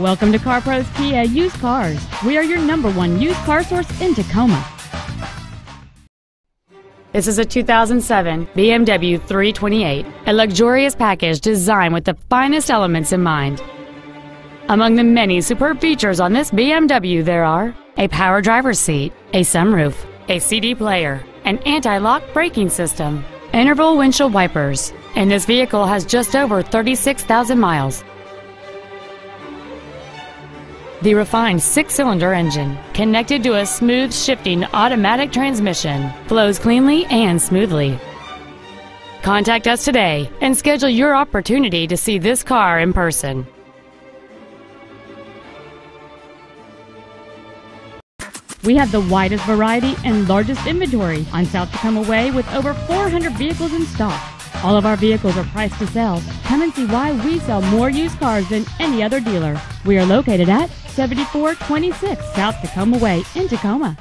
Welcome to CarPros Kia Used Cars. We are your number one used car source in Tacoma. This is a 2007 BMW 328, a luxurious package designed with the finest elements in mind. Among the many superb features on this BMW there are a power driver's seat, a sunroof, a CD player, an anti-lock braking system, interval windshield wipers, and this vehicle has just over 36,000 miles. The refined six-cylinder engine, connected to a smooth shifting automatic transmission, flows cleanly and smoothly. Contact us today and schedule your opportunity to see this car in person. We have the widest variety and largest inventory on South Tacoma Way with over 400 vehicles in stock. All of our vehicles are priced to sell. Come and see why we sell more used cars than any other dealer. We are located at 7426 South Tacoma Way in Tacoma.